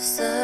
So